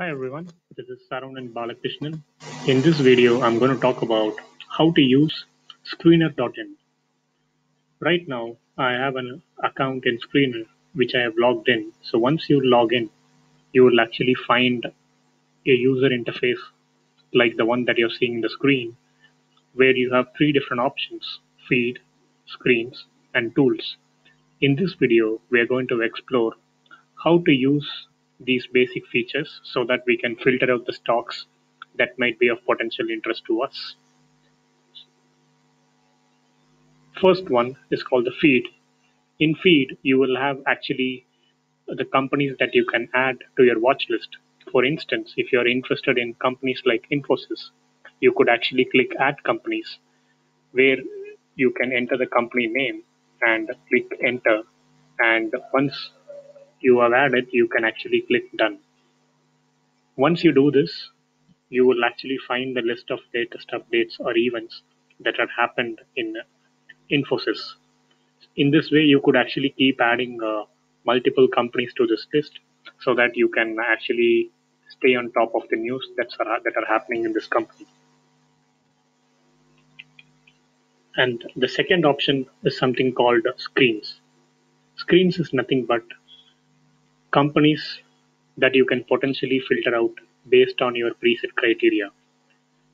Hi everyone, this is Saravanan Balakrishnan. In this video, I'm going to talk about how to use Screener.in. Right now, I have an account in Screener which I have logged in. So once you log in, you will actually find a user interface like the one that you're seeing in the screen, where you have three different options, feed, screens, and tools. In this video, we are going to explore how to use these basic features so that we can filter out the stocks that might be of potential interest to us. First one is called the feed. In feed, you will have actually the companies that you can add to your watch list. For instance, if you're interested in companies like Infosys, you could actually click add companies where you can enter the company name and click enter. And once you have added, you can actually click done. Once you do this, you will actually find the list of latest updates or events that have happened in Infosys. In this way, you could actually keep adding uh, multiple companies to this list so that you can actually stay on top of the news that's are, that are happening in this company. And the second option is something called screens. Screens is nothing but companies that you can potentially filter out based on your preset criteria.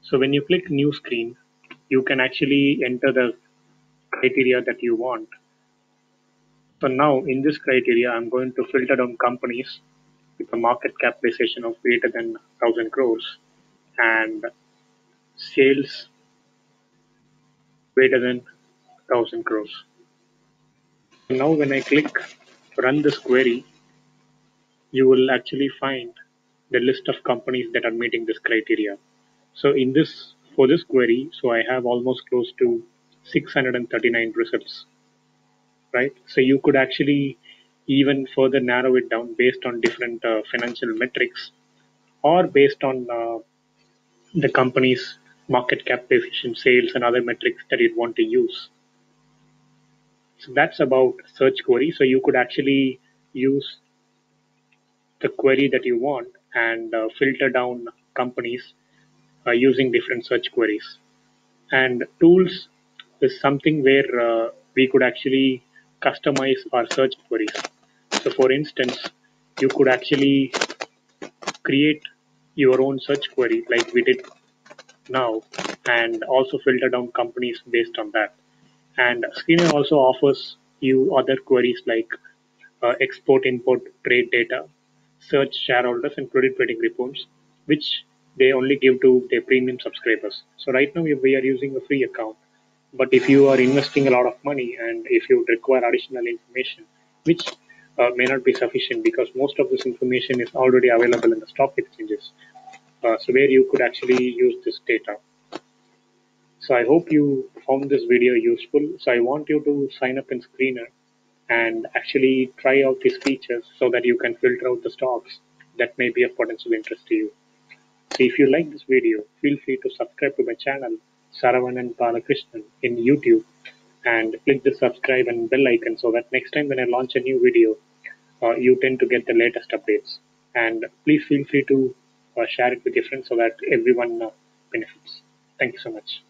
So when you click new screen, you can actually enter the criteria that you want. So now in this criteria, I'm going to filter down companies with a market capitalization of greater than 1000 crores and sales greater than 1000 crores. Now when I click run this query, you will actually find the list of companies that are meeting this criteria. So in this, for this query, so I have almost close to 639 results, right? So you could actually even further narrow it down based on different uh, financial metrics or based on uh, the company's market cap capitalization, sales, and other metrics that you'd want to use. So that's about search query. So you could actually use the query that you want and uh, filter down companies uh, using different search queries. And tools is something where uh, we could actually customize our search queries. So, for instance, you could actually create your own search query like we did now and also filter down companies based on that. And Screener also offers you other queries like uh, export, import, trade data, search shareholders and credit rating reports, which they only give to their premium subscribers. So right now we are using a free account. But if you are investing a lot of money and if you require additional information, which uh, may not be sufficient because most of this information is already available in the stock exchanges. Uh, so where you could actually use this data. So I hope you found this video useful. So I want you to sign up in Screener and actually try out these features so that you can filter out the stocks that may be of potential interest to you. So if you like this video, feel free to subscribe to my channel, Saravanan Balakrishnan in YouTube and click the subscribe and bell icon so that next time when I launch a new video, uh, you tend to get the latest updates. And please feel free to uh, share it with your friends so that everyone uh, benefits. Thank you so much.